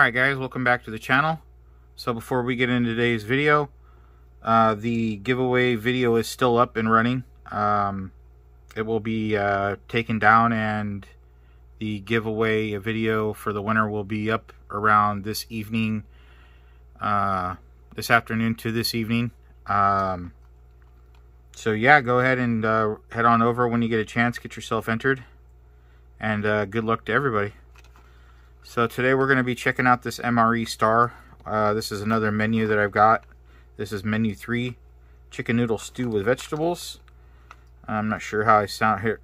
Alright guys, welcome back to the channel. So before we get into today's video, uh, the giveaway video is still up and running. Um, it will be uh, taken down and the giveaway video for the winner will be up around this evening, uh, this afternoon to this evening. Um, so yeah, go ahead and uh, head on over when you get a chance, get yourself entered, and uh, good luck to everybody. So today we're going to be checking out this MRE Star. Uh, this is another menu that I've got. This is menu 3, chicken noodle stew with vegetables. I'm not sure how I sound here.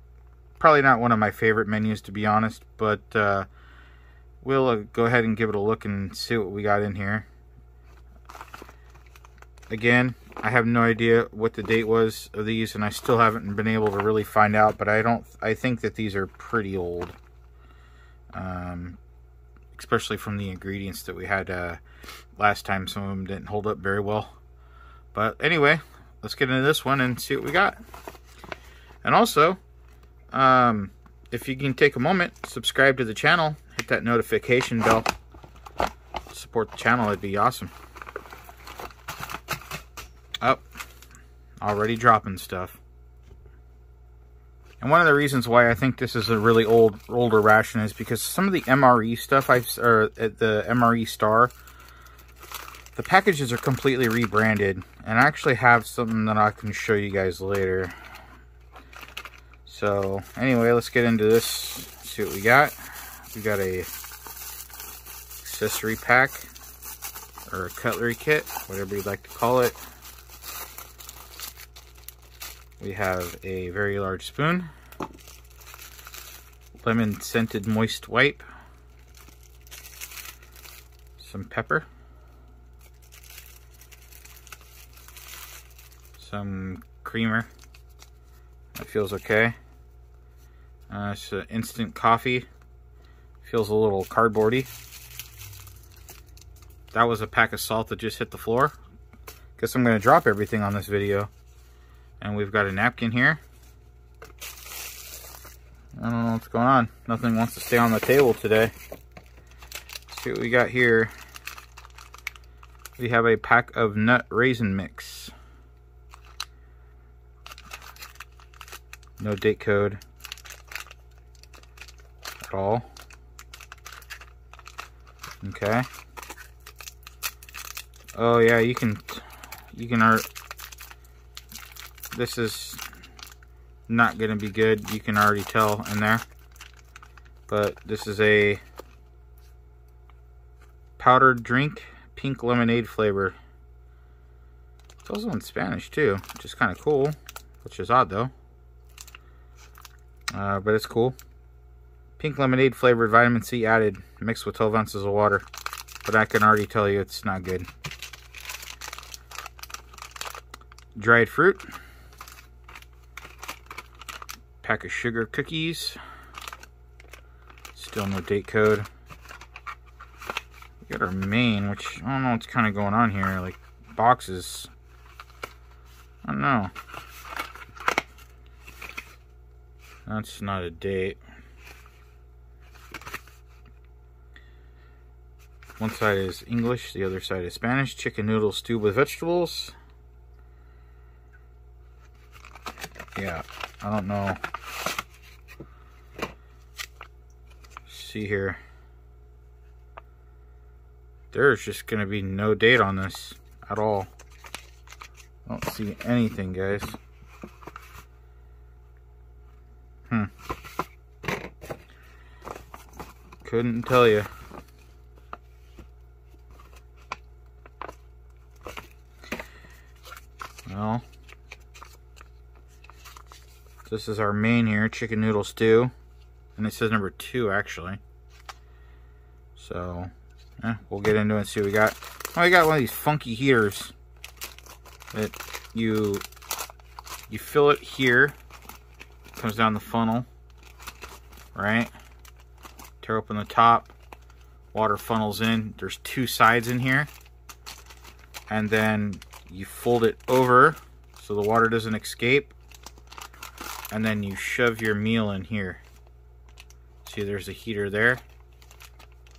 Probably not one of my favorite menus to be honest, but uh, we'll uh, go ahead and give it a look and see what we got in here. Again, I have no idea what the date was of these and I still haven't been able to really find out, but I don't I think that these are pretty old. Um, especially from the ingredients that we had uh, last time. Some of them didn't hold up very well. But anyway, let's get into this one and see what we got. And also, um, if you can take a moment, subscribe to the channel, hit that notification bell, support the channel, it'd be awesome. Oh, already dropping stuff. And one of the reasons why I think this is a really old older ration is because some of the MRE stuff, I've or uh, the MRE Star, the packages are completely rebranded. And I actually have something that I can show you guys later. So anyway, let's get into this, see what we got. We got a accessory pack or a cutlery kit, whatever you'd like to call it. We have a very large spoon, lemon scented moist wipe, some pepper, some creamer. That feels okay. Uh, it's instant coffee. Feels a little cardboardy. That was a pack of salt that just hit the floor. Guess I'm going to drop everything on this video. And we've got a napkin here. I don't know what's going on. Nothing wants to stay on the table today. Let's see what we got here. We have a pack of nut raisin mix. No date code at all. Okay. Oh yeah, you can you can this is not going to be good. You can already tell in there. But this is a powdered drink, pink lemonade flavor. It's also in Spanish too, which is kind of cool. Which is odd though. Uh, but it's cool. Pink lemonade flavored vitamin C added, mixed with 12 ounces of water. But I can already tell you it's not good. Dried fruit pack of sugar cookies. Still no date code. We got our main, which I don't know what's kind of going on here. Like boxes. I don't know. That's not a date. One side is English, the other side is Spanish. Chicken noodle stew with vegetables. Yeah, I don't know. see here. There's just going to be no date on this at all. I don't see anything, guys. Hmm. Couldn't tell you. Well, this is our main here, chicken noodle stew. And it says number two, actually. So, eh, we'll get into it and see what we got. Oh, I got one of these funky heaters that you you fill it here. Comes down the funnel, right? Tear open the top. Water funnels in. There's two sides in here. And then you fold it over so the water doesn't escape. And then you shove your meal in here. See, there's a heater there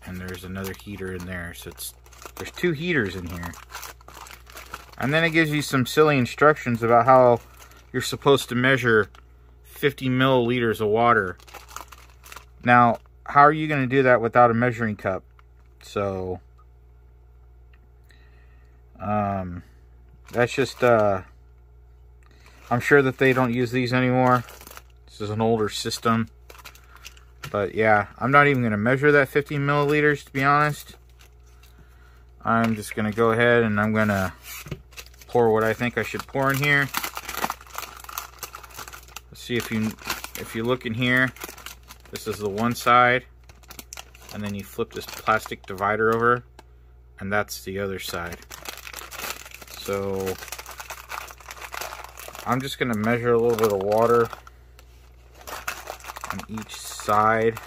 and there's another heater in there. So it's there's two heaters in here. And then it gives you some silly instructions about how you're supposed to measure 50 milliliters of water. Now, how are you going to do that without a measuring cup? So, um, that's just, uh, I'm sure that they don't use these anymore. This is an older system. But yeah, I'm not even going to measure that 50 milliliters, to be honest. I'm just going to go ahead and I'm going to pour what I think I should pour in here. Let's see if you if you look in here, this is the one side, and then you flip this plastic divider over, and that's the other side. So I'm just going to measure a little bit of water on each side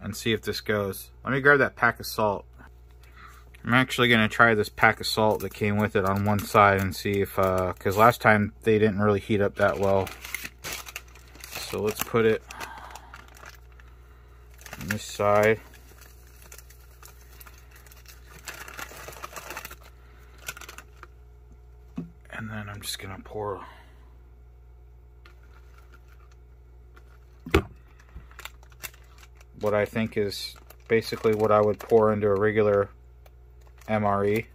and see if this goes. Let me grab that pack of salt. I'm actually going to try this pack of salt that came with it on one side and see if, because uh, last time they didn't really heat up that well. So let's put it on this side. And then I'm just going to pour what I think is basically what I would pour into a regular MRE.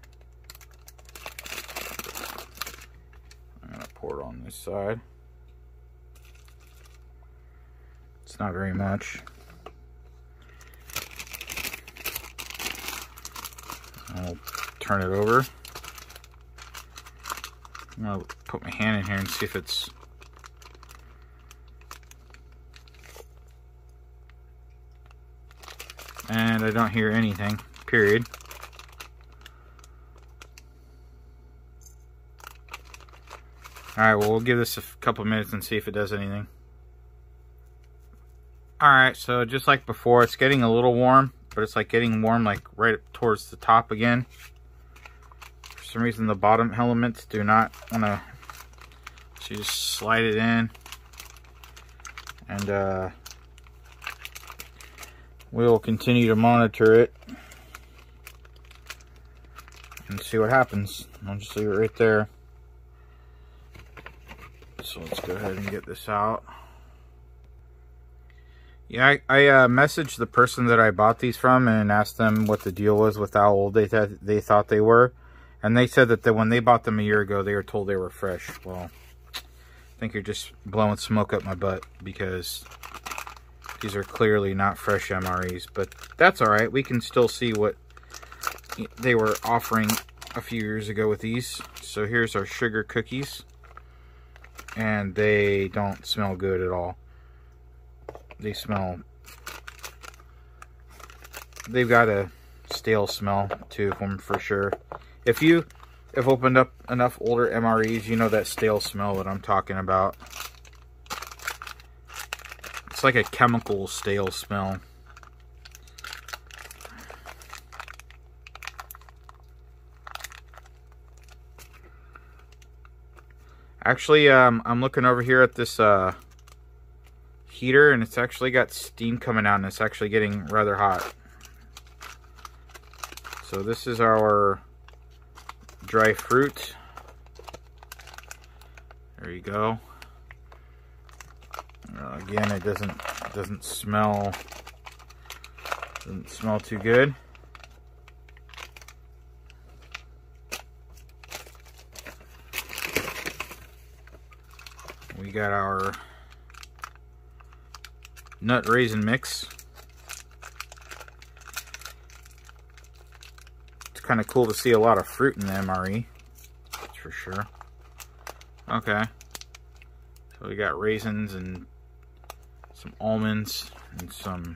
I'm to pour it on this side. It's not very much. I'll turn it over. I'll put my hand in here and see if it's and I don't hear anything, period. Alright, well, we'll give this a couple minutes and see if it does anything. Alright, so just like before, it's getting a little warm, but it's like getting warm like right towards the top again. Some reason, the bottom elements do not want to, so you just slide it in. And, uh, we will continue to monitor it and see what happens. I'll just leave it right there. So let's go ahead and get this out. Yeah, I, I uh, messaged the person that I bought these from and asked them what the deal was with how old they, th they thought they were. And they said that the, when they bought them a year ago, they were told they were fresh. Well, I think you're just blowing smoke up my butt because these are clearly not fresh MREs, but that's all right. We can still see what they were offering a few years ago with these. So here's our sugar cookies. And they don't smell good at all. They smell... They've got a stale smell to them for sure. If you have opened up enough older MREs, you know that stale smell that I'm talking about. It's like a chemical stale smell. Actually, um, I'm looking over here at this uh, heater, and it's actually got steam coming out, and it's actually getting rather hot. So this is our dry fruit. There you go. Uh, again, it doesn't doesn't smell doesn't smell too good. We got our nut raisin mix. Kind of cool to see a lot of fruit in the MRE. That's for sure. Okay. So we got raisins and some almonds and some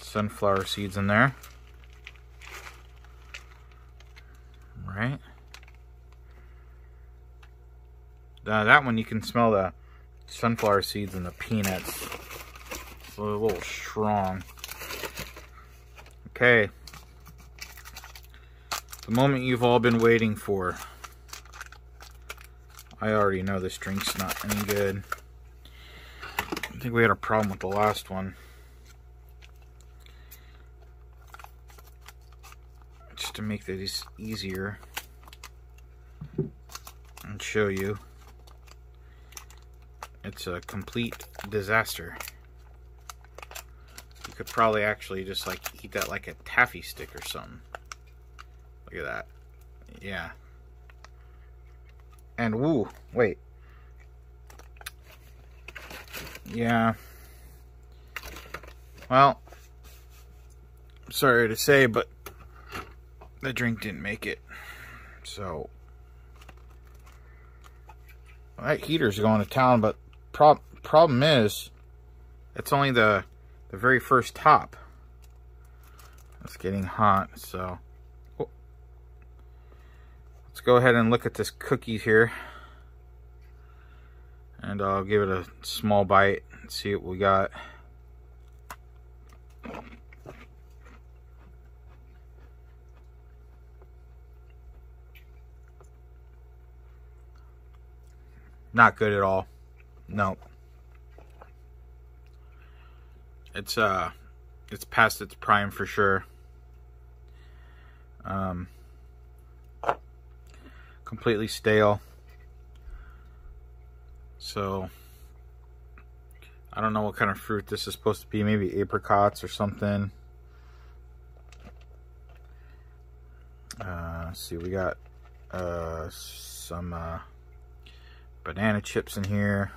sunflower seeds in there. Right. Uh, that one you can smell the sunflower seeds and the peanuts. It's a little strong. Okay. The moment you've all been waiting for. I already know this drink's not any good. I think we had a problem with the last one. Just to make this easier and show you. It's a complete disaster. You could probably actually just like eat that like a taffy stick or something. Look at that. Yeah. And woo, wait. Yeah. Well, sorry to say, but the drink didn't make it. So, that heater's going to town, but prob problem is, it's only the the very first top. It's getting hot, so go ahead and look at this cookie here. And I'll give it a small bite and see what we got. Not good at all. No. It's uh it's past its prime for sure. Um completely stale. So I don't know what kind of fruit this is supposed to be. Maybe apricots or something. Uh, see, we got uh, some uh, banana chips in here.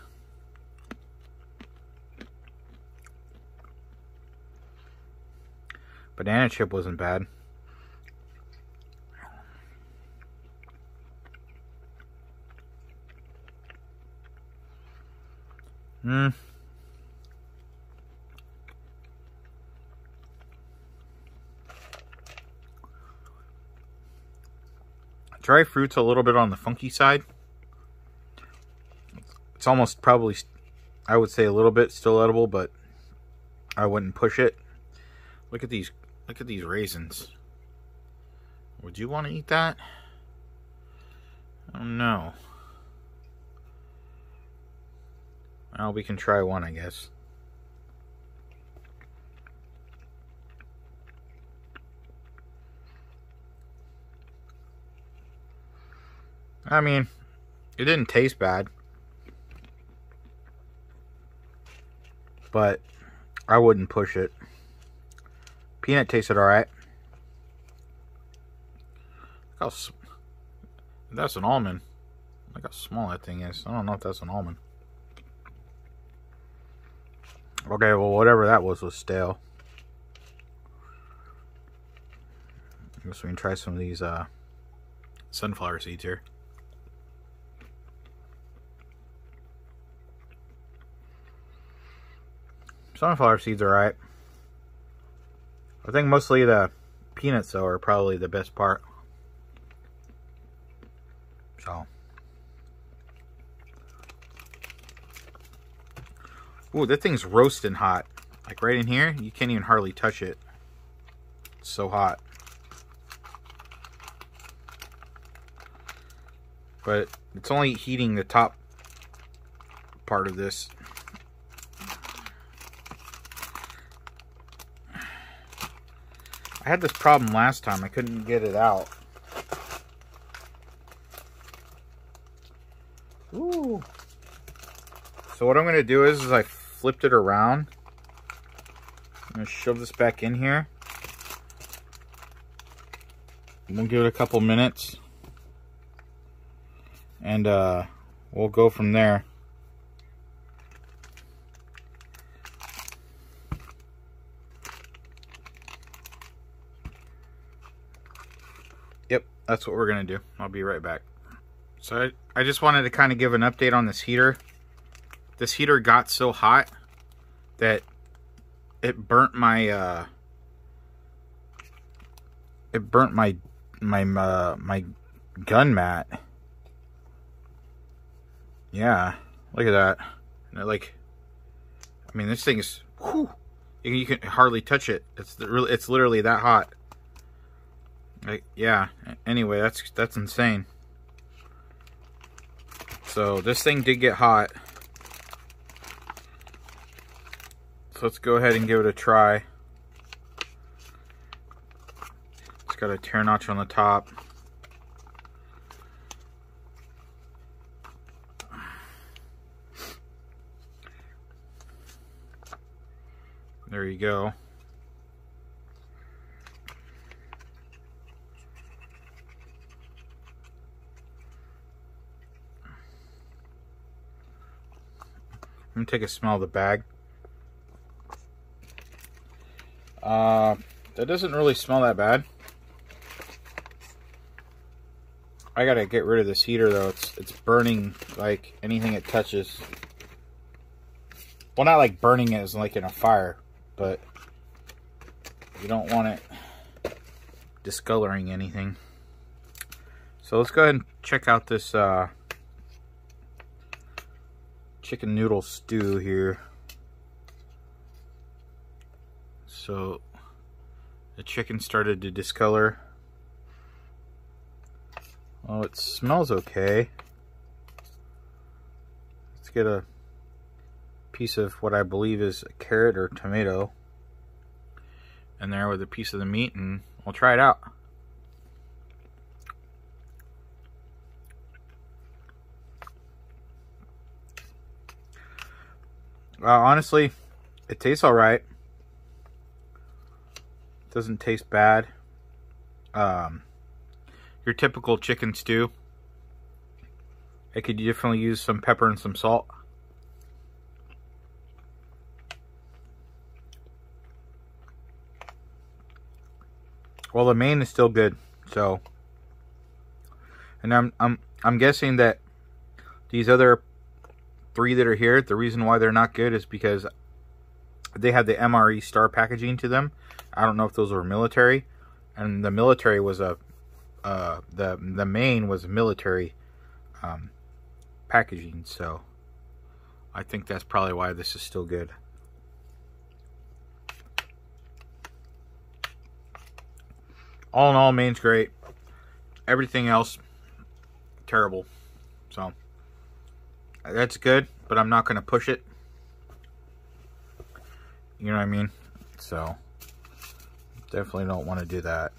Banana chip wasn't bad. Hmm. Dry fruit's a little bit on the funky side. It's almost probably, I would say a little bit still edible, but I wouldn't push it. Look at these, look at these raisins. Would you want to eat that? Oh no. Well, we can try one, I guess. I mean, it didn't taste bad. but I wouldn't push it. Peanut tasted alright. That's an almond. Look how small that thing is. I don't know if that's an almond. Okay, well, whatever that was was stale. I guess we can try some of these uh, sunflower seeds here. Sunflower seeds are right. I think mostly the peanuts though are probably the best part. So. Ooh, that thing's roasting hot. Like right in here, you can't even hardly touch it. It's so hot. But it's only heating the top part of this. I had this problem last time. I couldn't get it out. Ooh. So what I'm going to do is, is I flipped it around. I'm to shove this back in here. We'll give it a couple minutes. And uh, we'll go from there. Yep, that's what we're to do. I'll be right back. So I, I just wanted to kind of give an update on this heater. This heater got so hot that it burnt my uh, it burnt my my uh, my gun mat. Yeah, look at that. And like, I mean, this thing is, whew, you, you can hardly touch it. It's really, it's literally that hot. Like, yeah. Anyway, that's that's insane. So this thing did get hot. So let's go ahead and give it a try. It's got a tear notch on the top. There you go. I'm gonna take a smell of the bag. Uh, that doesn't really smell that bad. I gotta get rid of this heater though. It's it's burning like anything it touches. Well, not like burning it as like in a fire, but you don't want it discoloring anything. So let's go ahead and check out this uh, chicken noodle stew here. So the chicken started to discolor. Oh, it smells okay. Let's get a piece of what I believe is a carrot or tomato in there with a piece of the meat and we'll try it out. Uh, honestly, it tastes all right. Doesn't taste bad. Um, your typical chicken stew. I could definitely use some pepper and some salt. Well, the main is still good, so. And I'm I'm I'm guessing that these other three that are here, the reason why they're not good is because they had the MRE star packaging to them. I don't know if those were military, and the military was a uh, the the main was military um, packaging. So I think that's probably why this is still good. All in all, main's great. Everything else, terrible. So. That's good, but I'm not going to push it. You know what I mean? So, definitely don't want to do that.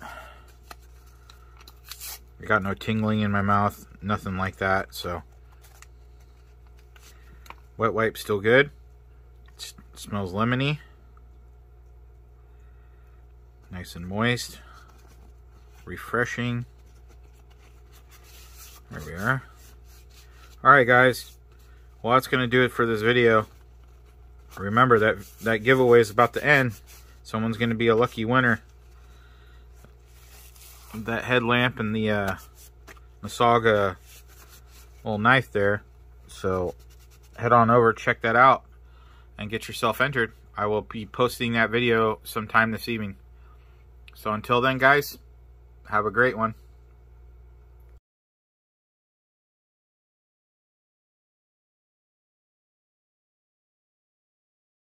I got no tingling in my mouth, nothing like that, so. Wet wipe still good. It smells lemony. Nice and moist. Refreshing. There we are. Alright guys, well, that's going to do it for this video. Remember that that giveaway is about to end. Someone's going to be a lucky winner. That headlamp and the uh, Masaga little knife there. So head on over, check that out, and get yourself entered. I will be posting that video sometime this evening. So until then, guys, have a great one.